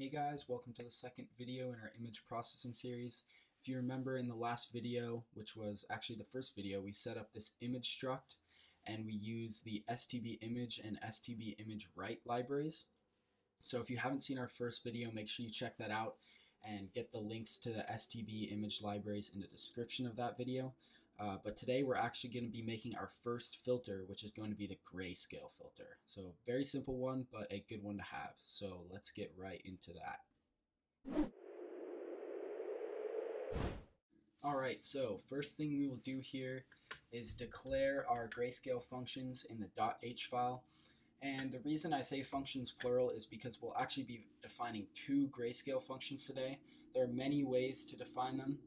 Hey guys, welcome to the second video in our image processing series. If you remember in the last video, which was actually the first video, we set up this image struct and we use the STB image and STB image write libraries. So if you haven't seen our first video, make sure you check that out and get the links to the STB image libraries in the description of that video. Uh, but today we're actually going to be making our first filter, which is going to be the grayscale filter. So very simple one, but a good one to have. So let's get right into that. Alright, so first thing we will do here is declare our grayscale functions in the .h file. And the reason I say functions plural is because we'll actually be defining two grayscale functions today. There are many ways to define them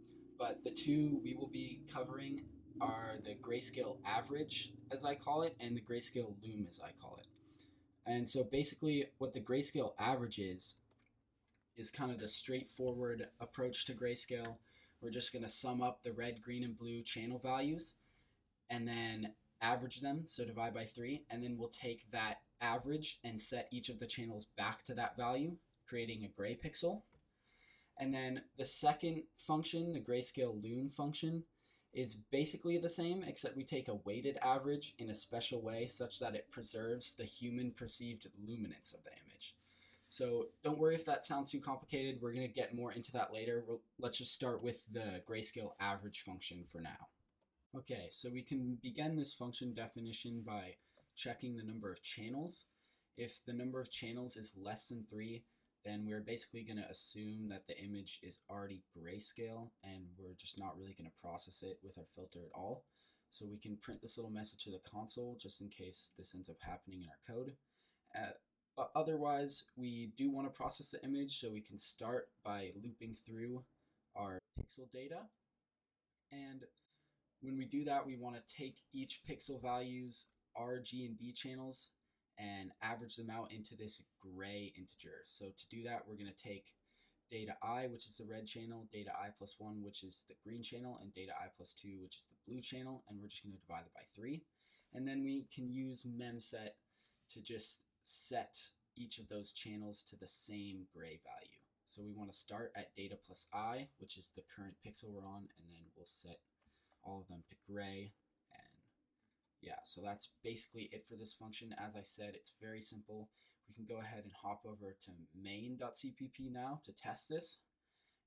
but the two we will be covering are the grayscale average, as I call it, and the grayscale loom, as I call it. And so basically, what the grayscale average is, is kind of the straightforward approach to grayscale. We're just going to sum up the red, green, and blue channel values and then average them, so divide by 3, and then we'll take that average and set each of the channels back to that value, creating a gray pixel. And then the second function, the grayscale loom function, is basically the same, except we take a weighted average in a special way such that it preserves the human perceived luminance of the image. So don't worry if that sounds too complicated. We're going to get more into that later. Let's just start with the grayscale average function for now. Okay, so we can begin this function definition by checking the number of channels. If the number of channels is less than 3, then we're basically going to assume that the image is already grayscale and we're just not really going to process it with our filter at all. So we can print this little message to the console just in case this ends up happening in our code. Uh, but otherwise, we do want to process the image, so we can start by looping through our pixel data. And when we do that, we want to take each pixel value's R, G, and B channels and average them out into this gray integer. So to do that, we're going to take data i, which is the red channel, data i plus 1, which is the green channel, and data i plus 2, which is the blue channel, and we're just going to divide it by 3. And then we can use memset to just set each of those channels to the same gray value. So we want to start at data plus i, which is the current pixel we're on, and then we'll set all of them to gray yeah, so that's basically it for this function. As I said, it's very simple. We can go ahead and hop over to main.cpp now to test this.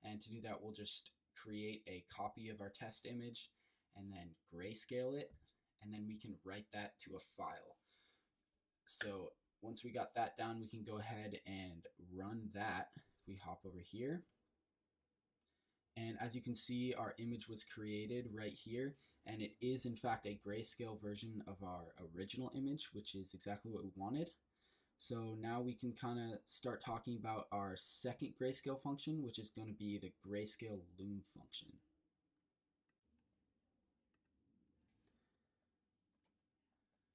And to do that, we'll just create a copy of our test image and then grayscale it. And then we can write that to a file. So once we got that down, we can go ahead and run that. If we hop over here, and as you can see, our image was created right here, and it is in fact a grayscale version of our original image, which is exactly what we wanted. So now we can kind of start talking about our second grayscale function, which is going to be the grayscale loom function.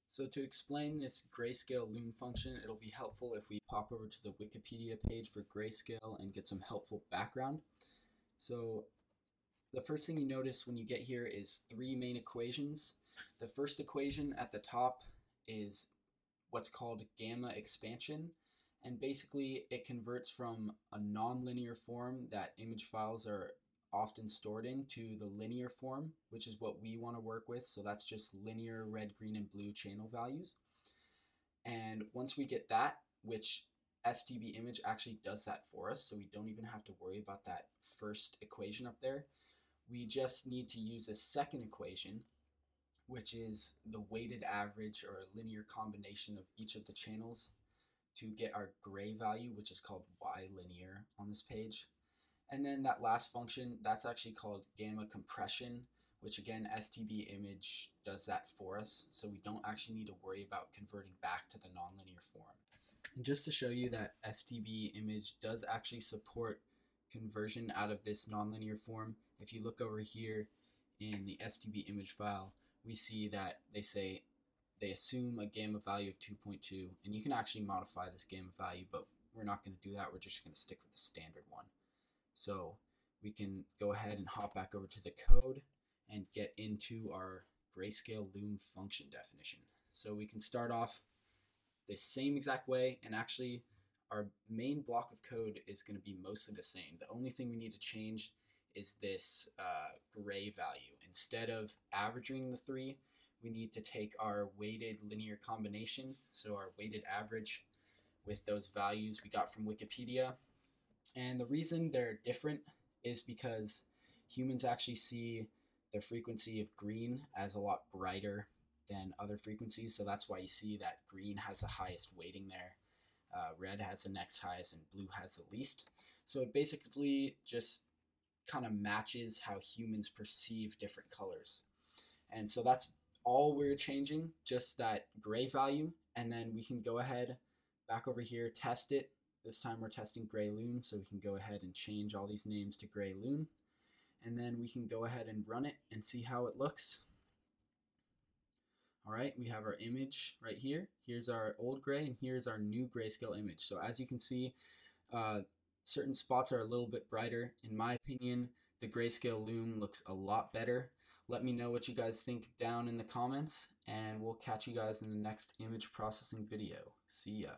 So to explain this grayscale loom function, it'll be helpful if we pop over to the Wikipedia page for grayscale and get some helpful background. So the first thing you notice when you get here is three main equations. The first equation at the top is what's called gamma expansion. And basically it converts from a nonlinear form that image files are often stored in to the linear form, which is what we want to work with. So that's just linear red, green, and blue channel values. And once we get that, which STB image actually does that for us, so we don't even have to worry about that first equation up there. We just need to use a second equation, which is the weighted average or linear combination of each of the channels to get our gray value, which is called y linear on this page. And then that last function, that's actually called gamma compression, which again, STB image does that for us. So we don't actually need to worry about converting back to the nonlinear form. And just to show you that STB image does actually support conversion out of this nonlinear form, if you look over here in the STB image file, we see that they say they assume a gamma value of 2.2, and you can actually modify this gamma value, but we're not going to do that. We're just going to stick with the standard one. So we can go ahead and hop back over to the code and get into our grayscale loom function definition. So we can start off the same exact way. And actually, our main block of code is going to be mostly the same. The only thing we need to change is this uh, gray value. Instead of averaging the three, we need to take our weighted linear combination, so our weighted average with those values we got from Wikipedia. And the reason they're different is because humans actually see the frequency of green as a lot brighter than other frequencies. So that's why you see that green has the highest weighting there. Uh, red has the next highest and blue has the least. So it basically just kind of matches how humans perceive different colors. And so that's all we're changing, just that gray value. And then we can go ahead back over here, test it. This time we're testing gray loon, so we can go ahead and change all these names to gray loon. And then we can go ahead and run it and see how it looks. All right, we have our image right here. Here's our old gray and here's our new grayscale image. So as you can see, uh, certain spots are a little bit brighter. In my opinion, the grayscale loom looks a lot better. Let me know what you guys think down in the comments and we'll catch you guys in the next image processing video. See ya.